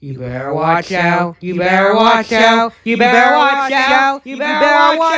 You better watch out. You better watch out. You better watch out. You better watch out.